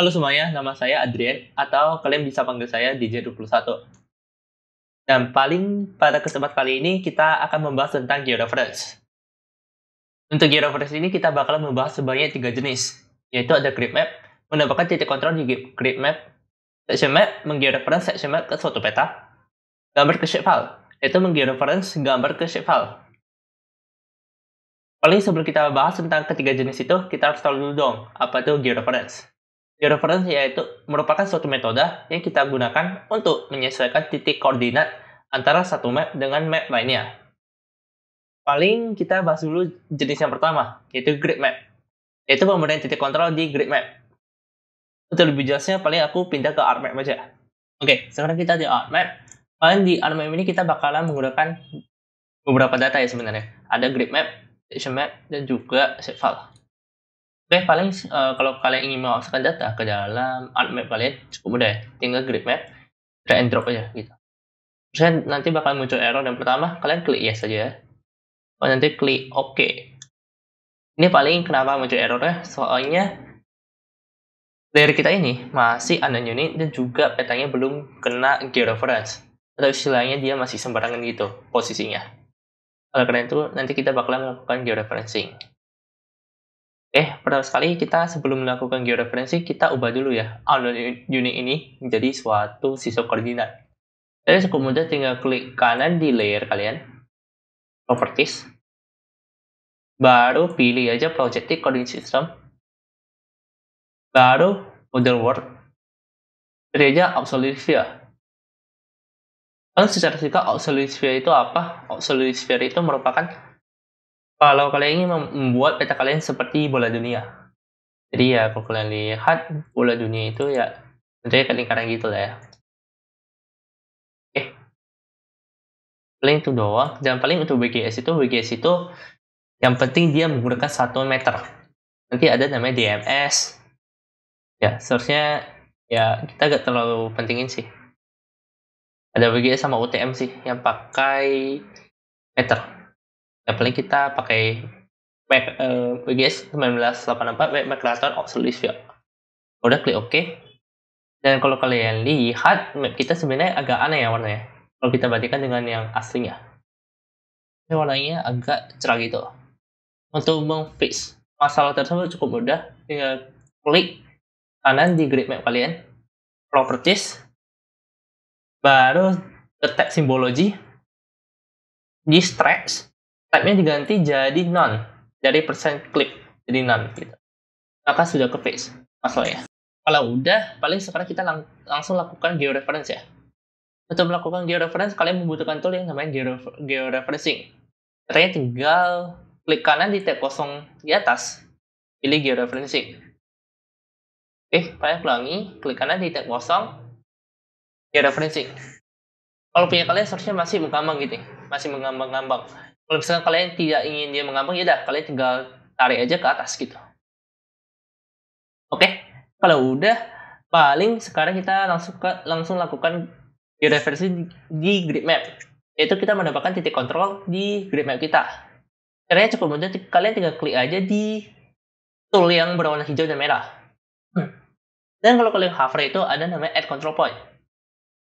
Halo semuanya, nama saya Adrian, atau kalian bisa panggil saya DJ21. Dan paling pada kesempatan kali ini kita akan membahas tentang georeference. Untuk georeference ini kita bakal membahas sebanyak tiga jenis, yaitu ada grid map, menambahkan titik kontrol di grid map, section map, menggeoreference section map ke suatu peta, gambar ke shapefile, yaitu menggeoreference gambar ke shapefile. Paling sebelum kita bahas tentang ketiga jenis itu, kita harus tahu dulu dong, apa itu georeference. Georeference yaitu merupakan suatu metode yang kita gunakan untuk menyesuaikan titik koordinat antara satu map dengan map lainnya. Paling kita bahas dulu jenis yang pertama, yaitu grid map. Yaitu pemberian titik kontrol di grid map. Untuk lebih jelasnya, paling aku pindah ke art map aja. Oke, sekarang kita di art map. Paling di art map ini kita bakalan menggunakan beberapa data ya sebenarnya. Ada grid map, section map, dan juga shapefile. Oke, paling uh, kalau kalian ingin memasukkan data ke dalam art map kalian cukup mudah ya. Tinggal grid map, drag and drop aja gitu. Terus nanti bakal muncul error dan pertama kalian klik yes saja ya. Oh, nanti klik OK. Ini paling kenapa muncul errornya? Soalnya dari kita ini masih unknown unit dan juga petanya belum kena georeference. Atau istilahnya dia masih sembarangan gitu posisinya. Oleh karena itu nanti kita bakalan melakukan georeferencing. Eh, pertama sekali kita sebelum melakukan georeferensi, kita ubah dulu ya unknown unit ini menjadi suatu siswa koordinat. Jadi cukup mudah tinggal klik kanan di layer kalian, properties, baru pilih aja projective coordinate system, baru model world, pilih aja absolute sphere. Lalu secara singkat absolute sphere itu apa? Absolute sphere itu merupakan kalau kalian ingin membuat peta kalian seperti bola dunia. Jadi ya kalau kalian lihat bola dunia itu ya tentunya kayak lingkaran gitu lah ya. Oke. Paling itu doang. Dan paling untuk WGS itu, WGS itu yang penting dia menggunakan satu meter. Nanti ada namanya DMS. Ya, seharusnya ya kita gak terlalu pentingin sih. Ada WGS sama UTM sih yang pakai meter yang paling kita pakai Mac uh, WGS 1984 Web Creator Obsolete Udah klik OK. Dan kalau kalian lihat map kita sebenarnya agak aneh ya warnanya. Kalau kita bandingkan dengan yang aslinya. Ini warnanya agak cerah gitu. Untuk memfix masalah tersebut cukup mudah. Tinggal klik kanan di grid map kalian. Properties. Baru ke tab simbology. Type-nya diganti jadi none. Dari persen klik jadi none gitu. Maka sudah ke face masalahnya kalau udah paling sekarang kita lang langsung lakukan georeference ya? Untuk melakukan georeference kalian membutuhkan tool yang namanya geo georeferencing. Caranya tinggal klik kanan di tab kosong di atas pilih georeferencing. Oke kalian ulangi klik kanan di tab kosong georeferencing. Kalau punya kalian seharusnya masih mengambang gitu. Masih mengambang-ngambang kalau misalnya kalian tidak ingin dia mengambang, ya udah kalian tinggal tarik aja ke atas gitu. Oke, kalau udah paling sekarang kita langsung ke, langsung lakukan georeferensi di, di grid map. Yaitu kita mendapatkan titik kontrol di grid map kita. Caranya cukup mudah, kalian tinggal klik aja di tool yang berwarna hijau dan merah. Hmm. Dan kalau kalian hover itu ada namanya add control point.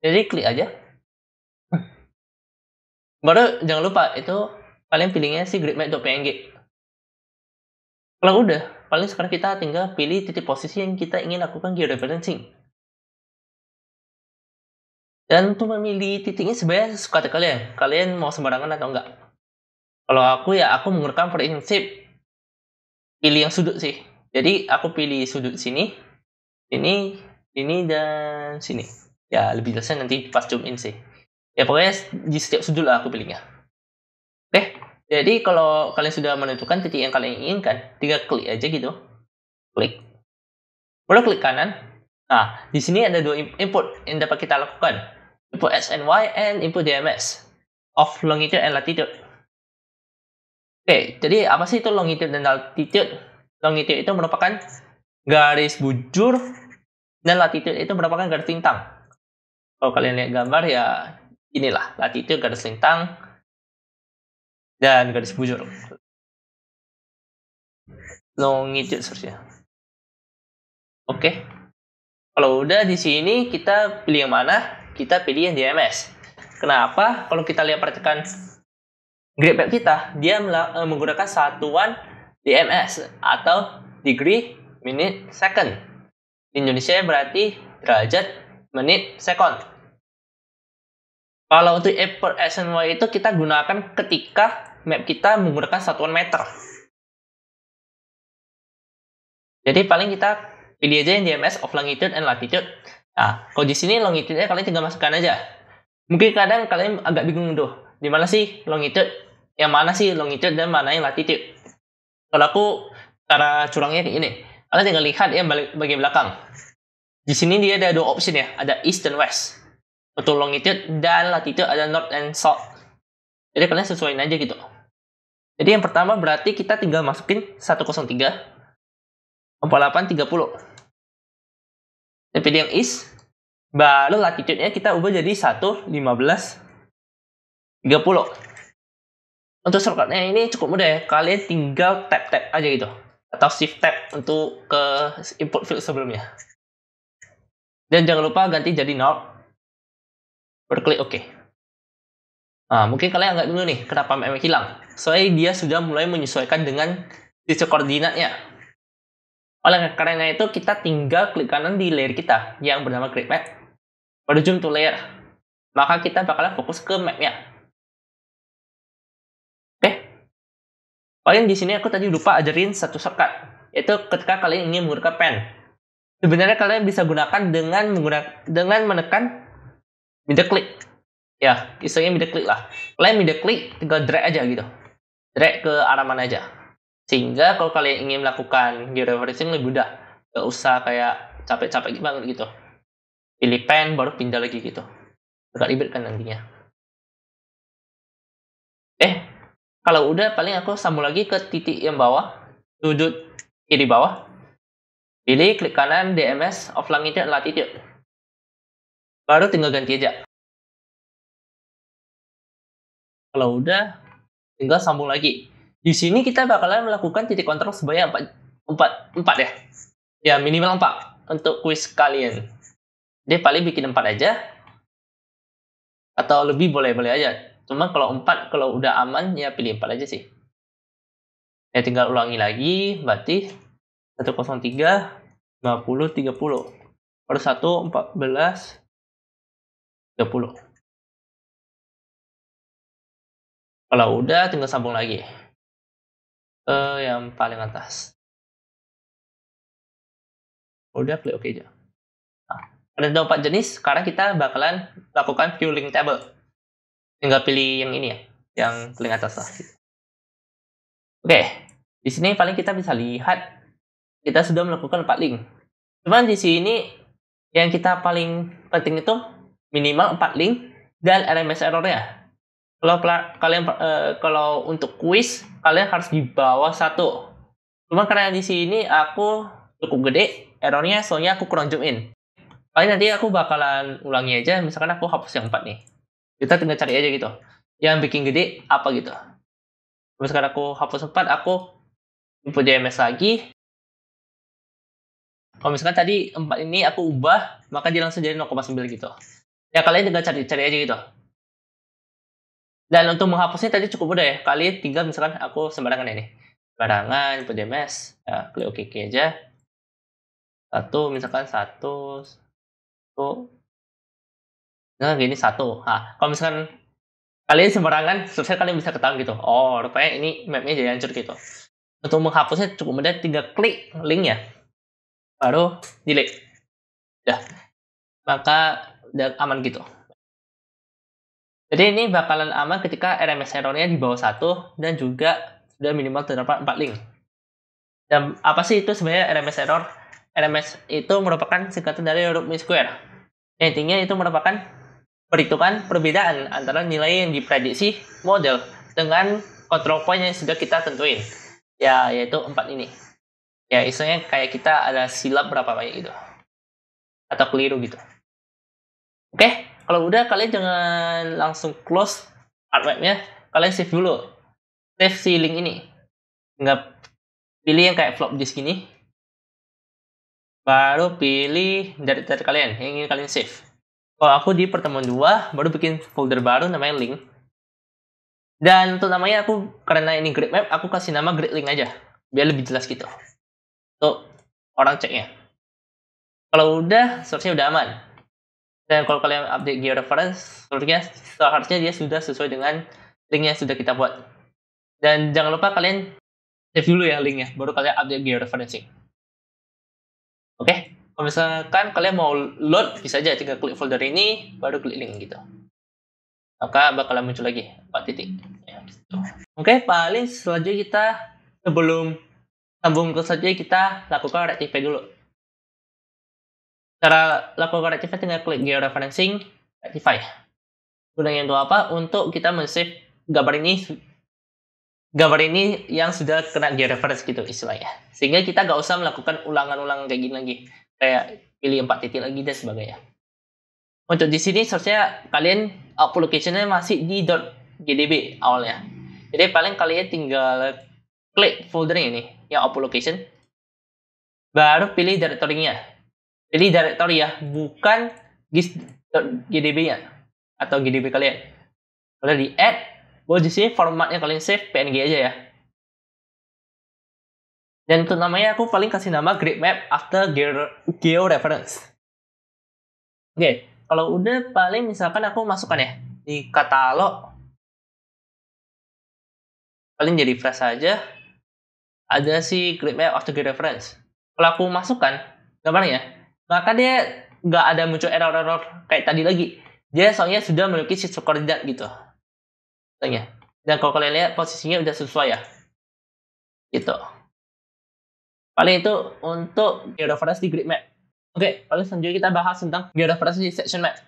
Jadi klik aja, Baru jangan lupa itu kalian pilihnya si gridmap.png. Kalau udah, paling sekarang kita tinggal pilih titik posisi yang kita ingin lakukan georeferencing. Dan untuk memilih titiknya sebenarnya suka kalian. Kalian mau sembarangan atau enggak. Kalau aku ya aku menggunakan prinsip pilih yang sudut sih. Jadi aku pilih sudut sini, ini, ini dan sini. Ya lebih jelasnya nanti pas zoom in sih ya pokoknya di setiap sudut lah aku pilihnya. Oke jadi kalau kalian sudah menentukan titik yang kalian inginkan tinggal klik aja gitu. Klik. Baru klik kanan. Nah di sini ada dua input yang dapat kita lakukan. Input x and y and input dms of longitude and latitude. Oke jadi apa sih itu longitude dan latitude longitude itu merupakan garis bujur dan latitude itu merupakan garis lintang kalau kalian lihat gambar ya inilah latitude garis lintang dan garis bujur longitude seharusnya oke Kalau udah di sini kita pilih yang mana? Kita pilih yang DMS. Kenapa? Kalau kita lihat perhatikan grid map kita, dia eh, menggunakan satuan DMS atau degree minute second. Di Indonesia berarti derajat menit second. Kalau untuk E per SNY itu kita gunakan ketika map kita menggunakan satuan meter. Jadi paling kita pilih aja yang DMS of longitude and latitude. Nah, kalau di sini longitude-nya kalian tinggal masukkan aja. Mungkin kadang kalian agak bingung tuh, di mana sih longitude? Yang mana sih longitude dan mana yang latitude? Kalau aku cara curangnya kayak ini. Kalian tinggal lihat ya bagian belakang. Di sini dia ada dua option ya, ada east dan west. Untuk longitude dan latitude ada north and south. Jadi kalian sesuaiin aja gitu. Jadi yang pertama berarti kita tinggal masukin 103 48 30 dan pilih yang is baru latitude-nya kita ubah jadi 1 15 30 untuk shortcut-nya ini cukup mudah ya kalian tinggal tap-tap aja gitu. Atau shift tab untuk ke input field sebelumnya. Dan jangan lupa ganti jadi 0 berklik OK nah mungkin kalian agak bingung nih kenapa memang hilang soalnya dia sudah mulai menyesuaikan dengan sisi koordinatnya oleh karena itu, kita tinggal klik kanan di layer kita yang bernama Grid Map. Pada zoom to layer. Maka kita bakalan fokus ke mapnya. Oke. Paling di sini aku tadi lupa ajarin satu shortcut. Yaitu ketika kalian ingin menggunakan pen. Sebenarnya kalian bisa gunakan dengan menggunakan dengan menekan middle click. Ya, istilahnya middle click lah. Kalian middle click tinggal drag aja gitu. Drag ke arah mana aja. Sehingga kalau kalian ingin melakukan georeferencing lebih mudah. Gak usah kayak capek-capek banget gitu. Pilih pen, baru pindah lagi gitu. Agak ribet kan nantinya. Eh, kalau udah paling aku sambung lagi ke titik yang bawah. Sudut kiri bawah. Pilih klik kanan DMS of longitude latitude. Baru tinggal ganti aja. Kalau udah, tinggal sambung lagi. Di sini kita bakalan melakukan titik kontrol sebanyak 4, 4, 4 ya. Ya, minimal 4 untuk quiz kalian. Dia paling bikin 4 aja. Atau lebih boleh-boleh aja. Cuma kalau 4, kalau udah aman, ya pilih 4 aja sih. Ya tinggal ulangi lagi, berarti 103, 50, 30. Per 1, 14, 30. Kalau udah, tinggal sambung lagi ke yang paling atas. Udah klik OK aja. Nah, ada empat jenis, sekarang kita bakalan lakukan fueling table. Tinggal pilih yang ini ya, yang paling atas lah. Oke, di sini paling kita bisa lihat kita sudah melakukan empat link. Cuman di sini yang kita paling penting itu minimal 4 link dan RMS errornya. Kalau kalian uh, kalau untuk quiz kalian harus di bawah satu. Cuma karena di sini aku cukup gede, errornya soalnya aku kurang zoom in. Paling nanti aku bakalan ulangi aja, misalkan aku hapus yang empat nih. Kita tinggal cari aja gitu. Yang bikin gede apa gitu. Misalkan aku hapus empat, aku input DMS lagi. Kalau misalkan tadi empat ini aku ubah, maka dia langsung jadi 0,9 gitu. Ya kalian tinggal cari-cari aja gitu. Dan untuk menghapusnya tadi cukup mudah ya. Kali tinggal misalkan aku sembarangan ini. Sembarangan, input DMS. Ya, klik OK aja. Satu, misalkan satu. Satu. Nah, gini satu. Nah, kalau misalkan kalian sembarangan, selesai kalian bisa ketahuan gitu. Oh, rupanya ini mapnya jadi hancur gitu. Untuk menghapusnya cukup mudah, tinggal klik linknya. Baru delete. Udah. Maka udah aman gitu. Jadi ini bakalan aman ketika RMS errornya di bawah satu dan juga sudah minimal terdapat 4 link. Dan apa sih itu sebenarnya RMS error? RMS itu merupakan singkatan dari root mean square. Intinya itu merupakan perhitungan perbedaan antara nilai yang diprediksi model dengan control point yang sudah kita tentuin. Ya, yaitu 4 ini. Ya, istilahnya kayak kita ada silap berapa banyak gitu. Atau keliru gitu. Oke, okay? Kalau udah kalian jangan langsung close art webnya, kalian save dulu. Save si link ini. Nggak pilih yang kayak flop disk ini. baru pilih directory kalian yang ingin kalian save. Kalau aku di pertemuan dua, baru bikin folder baru namanya link. Dan untuk namanya aku, karena ini grid map, aku kasih nama grid link aja. Biar lebih jelas gitu. Tuh, orang ceknya. Kalau udah, seharusnya udah aman. Dan kalau kalian update georeference, seharusnya, seharusnya dia sudah sesuai dengan link yang sudah kita buat. Dan jangan lupa kalian save dulu ya linknya, baru kalian update georeferencing. Oke, okay? kalau misalkan kalian mau load, bisa aja tinggal klik folder ini, baru klik link gitu. Maka bakalan muncul lagi 4 titik. Ya, gitu. Oke, okay, paling selanjutnya kita sebelum sambung ke selanjutnya kita lakukan rectify dulu. Cara lakukan rectify tinggal klik georeferencing, rectify. Gunanya untuk apa? Untuk kita men-save gambar ini gambar ini yang sudah kena georeference gitu istilahnya. Sehingga kita nggak usah melakukan ulangan-ulangan kayak gini lagi. Kayak pilih empat titik lagi dan sebagainya. Untuk di sini seharusnya kalian output locationnya masih di .gdb awalnya. Jadi paling kalian tinggal klik folder ini yang output location. Baru pilih directory-nya. Pilih directory ya, bukan gis.gdb-nya atau gdb kalian. Kalau di add Gue di sini formatnya kalian save PNG aja ya. Dan untuk namanya aku paling kasih nama grid map after geo, reference. Oke, kalau udah paling misalkan aku masukkan ya di katalog. Paling jadi fresh saja. Ada si grid map after geo reference. Kalau aku masukkan gambarnya, maka dia nggak ada muncul error-error kayak tadi lagi. Dia soalnya sudah memiliki sistem koordinat gitu ya. Dan kalau kalian lihat posisinya udah sesuai ya. Gitu. Paling itu untuk georeference di grid map. Oke, paling selanjutnya kita bahas tentang georeference di section map.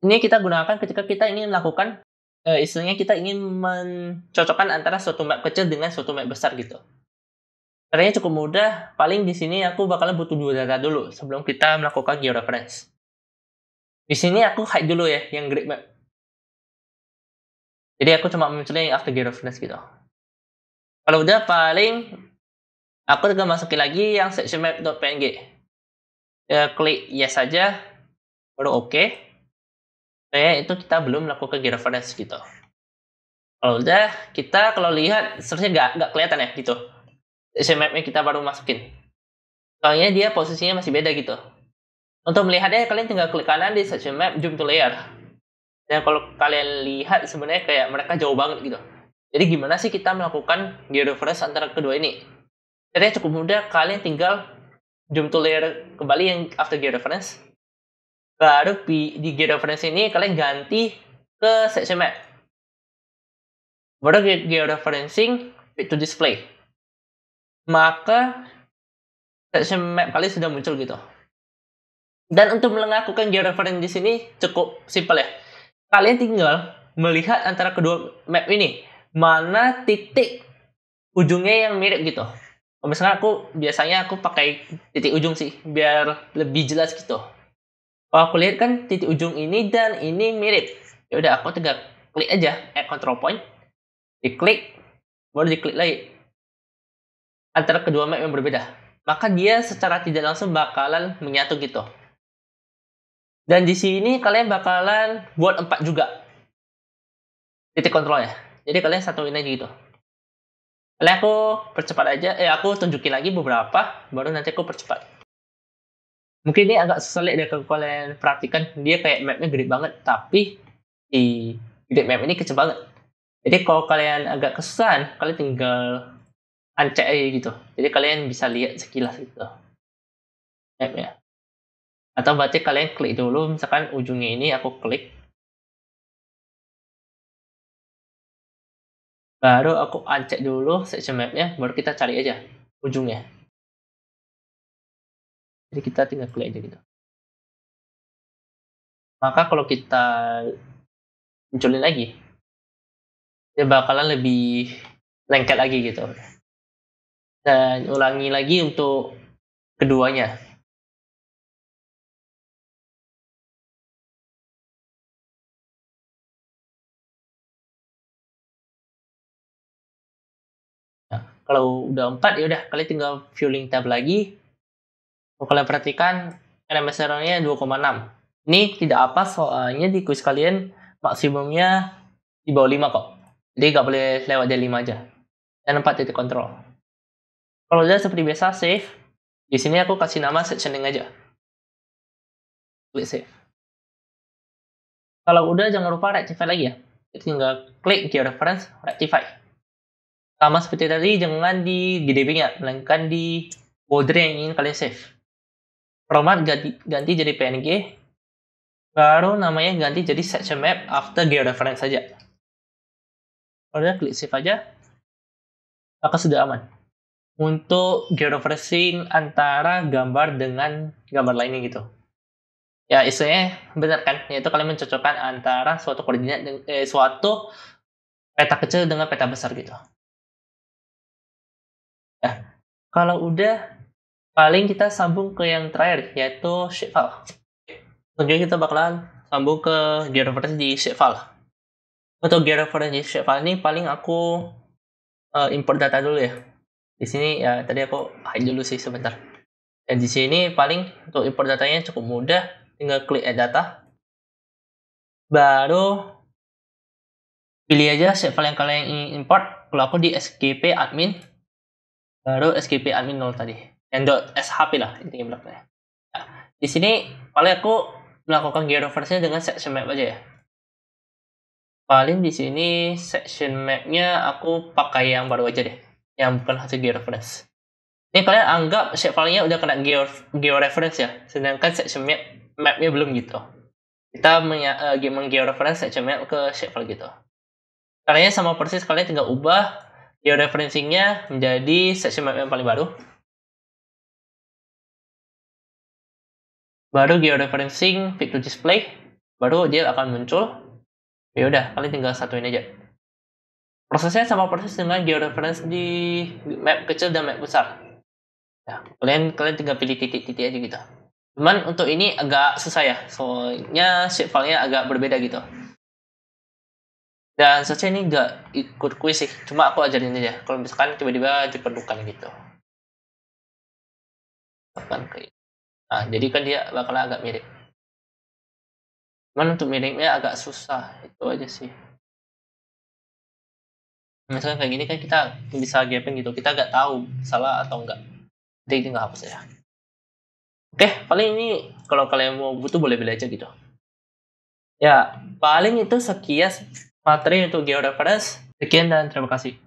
Ini kita gunakan ketika kita ingin melakukan eh, istilahnya kita ingin mencocokkan antara suatu map kecil dengan suatu map besar gitu. Caranya cukup mudah, paling di sini aku bakalan butuh dua data dulu sebelum kita melakukan georeference. Di sini aku hide dulu ya yang grid map. Jadi aku cuma munculnya yang after georeference gitu. Kalau udah paling aku juga masukin lagi yang section map.png. Ya, klik yes saja, baru oke. Okay. Kayak itu kita belum melakukan georeference gitu. Kalau udah, kita kalau lihat seharusnya nggak kelihatan ya gitu. Mapnya kita baru masukin. Soalnya dia posisinya masih beda gitu. Untuk melihatnya kalian tinggal klik kanan di section map, zoom to layer dan kalau kalian lihat sebenarnya kayak mereka jauh banget gitu. Jadi gimana sih kita melakukan georeference antara kedua ini? Caranya cukup mudah, kalian tinggal zoom to layer kembali yang after georeference. Baru di georeference ini kalian ganti ke section map. Baru georeferencing to display. Maka section map kalian sudah muncul gitu. Dan untuk melakukan georeference di sini cukup simpel ya kalian tinggal melihat antara kedua map ini mana titik ujungnya yang mirip gitu. Misalnya aku biasanya aku pakai titik ujung sih biar lebih jelas gitu. Kalau aku lihat kan titik ujung ini dan ini mirip. Ya udah aku tinggal klik aja add control point. Diklik baru diklik lagi. Antara kedua map yang berbeda. Maka dia secara tidak langsung bakalan menyatu gitu. Dan di sini kalian bakalan buat empat juga titik kontrolnya. Jadi kalian satuin aja gitu. Kalian aku percepat aja, eh aku tunjukin lagi beberapa, baru nanti aku percepat. Mungkin ini agak sulit deh kalau kalian perhatikan, dia kayak mapnya gede banget, tapi di gede map ini kecil banget. Jadi kalau kalian agak kesusahan, kalian tinggal ancek aja gitu. Jadi kalian bisa lihat sekilas gitu mapnya. Atau berarti kalian klik dulu, misalkan ujungnya ini aku klik. Baru aku uncheck dulu section mapnya, baru kita cari aja ujungnya. Jadi kita tinggal klik aja gitu. Maka kalau kita munculin lagi, dia bakalan lebih lengket lagi gitu. Dan ulangi lagi untuk keduanya. Kalau udah empat ya udah kalian tinggal view link tab lagi. Kalau kalian perhatikan, NMS errornya 2,6. Ini tidak apa soalnya di quiz kalian maksimumnya di bawah 5 kok. Jadi nggak boleh lewat dari 5 aja. Dan 4 titik kontrol. Kalau udah seperti biasa save, di sini aku kasih nama sectioning aja. Klik save. Kalau udah jangan lupa rectify lagi ya. Tinggal klik georeference, rectify. Sama seperti tadi, jangan di GDB-nya, melainkan di folder yang ingin kalian save format ganti, ganti jadi PNG, baru namanya ganti jadi section map after georeference saja. Udah klik save aja, maka sudah aman. Untuk georeferencing antara gambar dengan gambar lainnya gitu. Ya, istilahnya benar kan? Yaitu kalian mencocokkan antara suatu koordinat dengan eh, suatu peta kecil dengan peta besar gitu. Ya, kalau udah paling kita sambung ke yang terakhir yaitu shapefile. Selanjutnya kita bakalan sambung ke georeference di shapefile. Untuk georeference di shapefile ini paling aku uh, import data dulu ya. Di sini ya tadi aku hide dulu sih sebentar. Dan di sini paling untuk import datanya cukup mudah, tinggal klik add data. Baru pilih aja shapefile yang kalian ingin import. Kalau aku di skp admin, baru skp admin 0 tadi yang .shp lah intinya bloknya. Nah, di sini paling aku melakukan georeference dengan section map aja ya. Paling di sini section mapnya aku pakai yang baru aja deh, yang bukan hasil georeference. Ini kalian anggap shapefile-nya udah kena geo georeference ya, sedangkan section map mapnya belum gitu. Kita uh, menggeoreference section map ke shapefile gitu. Caranya sama persis, kalian tinggal ubah georeferencingnya menjadi section map yang paling baru baru georeferencing fit to display baru dia akan muncul ya udah kalian tinggal satuin aja prosesnya sama proses dengan georeference di map kecil dan map besar. Ya kalian kalian tinggal pilih titik-titik aja gitu. Cuman untuk ini agak susah ya soalnya shapefile-nya agak berbeda gitu. Dan saja ini nggak ikut kuis sih cuma aku ajarin aja. Kalau misalkan tiba-tiba diperlukan gitu. Kayak Nah, jadi kan dia bakal agak mirip. Cuman untuk miripnya agak susah, itu aja sih. Misalnya kayak gini kan kita bisa gaping gitu, kita nggak tahu salah atau enggak. Jadi tinggal hapus ya. Oke, paling ini kalau kalian mau butuh boleh beli aja gitu. Ya, paling itu sekian materi untuk georeference. Sekian dan terima kasih.